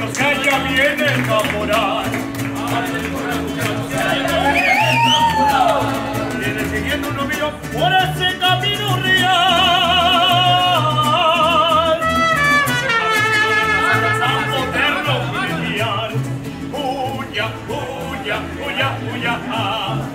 nos calla viene el caporal. Viene siguiendo un humillo por ese camino real. A poderlo humillar. Huya, huya, huya, huya. Ah.